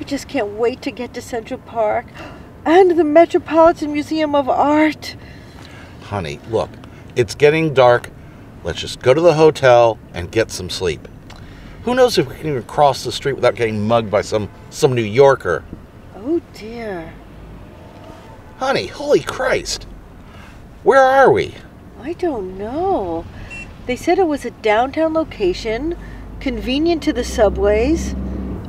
I just can't wait to get to Central Park and the Metropolitan Museum of Art. Honey, look, it's getting dark. Let's just go to the hotel and get some sleep. Who knows if we can even cross the street without getting mugged by some some New Yorker? Oh dear. Honey, holy Christ. Where are we? I don't know. They said it was a downtown location, convenient to the subways.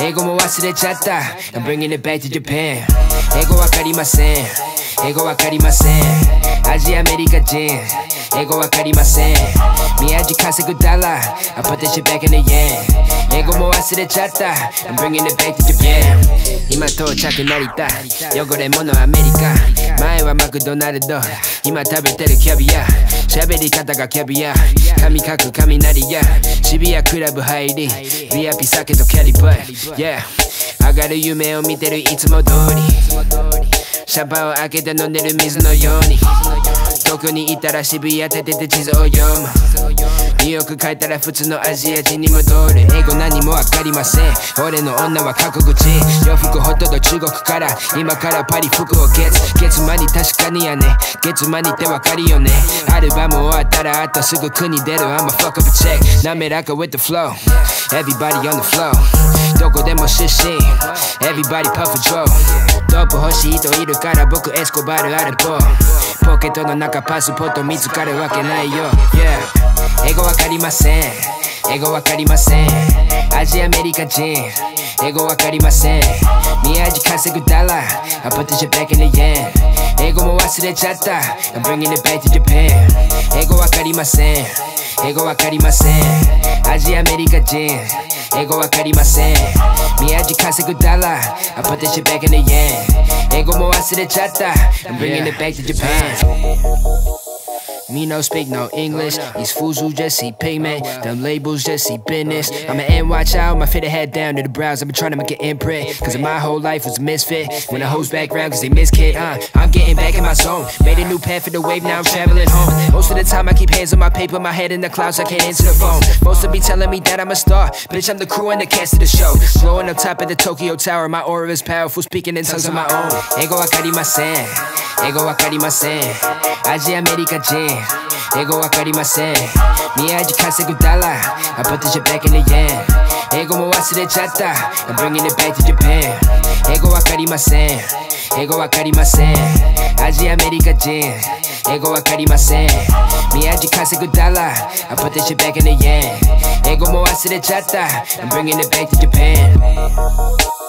英語も忘れちゃった。I'm bringing it back to Japan. 英語わかりません。英語わかりません。アジアアメリカ人。英語わかりません。宮地稼ぐダラ I put the shit back in the yen. 英語も忘れちゃった。I'm bringing it back to Japan. 今到着成田汚れ物アメリカ。前はマクドナルド。今食べてるキャビア。喋り方がキャビア。神かく雷や。渋谷クラブ入り。ビアピ酒とキャリパー Yeah 上がる夢を見てるいつも通り。シャンパンを開けて飲んでる水のように。遠くにいたら渋谷立てて地図を読む。ニューヨーク帰ったら普通のアジア人に戻る。英語何もわかりません。俺の女は過去口。洋服ほとんど中国から今からパリ服をゲッツ月間に確かにやね。月間にってわかるよね。アルバム終わったらあとすぐ国出る I'ma fuck up a check 滑らか with the flow Everybody on the flow どこでも出身。Everybody puff a draw dope 欲しい人いるから僕エスコバルあるポポケットの中パスポート見つかるわけないよ。Yeah 英語わかりません。英語わかりません。アジアアメリカ人。英語わかりません。 MIYACHI 稼ぐダラ I put the shit back in the yen 英語も忘れちゃった。I'm bringing it back to Japan 英語わかりません。英語わかりません。アジアアメリカ人。英語わかりません。宮地稼ぐダラ I put the shit back in the yen 英語も忘れちゃった。I'm bringing it back to Japan Me no speak no English. These fools who just see payment. Them labels just see business. I'm an NY child, my fit head down to the brows. I've been trying to make an imprint. Cause my whole life was a misfit. When the hoes back round, cause they miss kid. Uh, I'm getting back in my zone. Made a new path for the wave, now I'm traveling home. Most of the time, I keep hands on my paper, my head in the clouds, I can't answer the phone. Most of be telling me that I'm a star. Bitch, I'm the crew and the cast of the show. Blowing up top of the Tokyo Tower, my aura is powerful, speaking in tongues of my own. Ego wakarimasen. Ego wakarimasen. Asia America Jin. ego wa karimasen Miyaji kasegu dollar I put this shit back in the yen Ego mo wasurechata I'm bringing it back to Japan. Ego wa karimasen Ego wa karimasen Aji America jin Ego wa karimasen Miyaji kasegu dollar I put this shit back in the yen Ego mo wasurechata I'm bringing it back to Japan.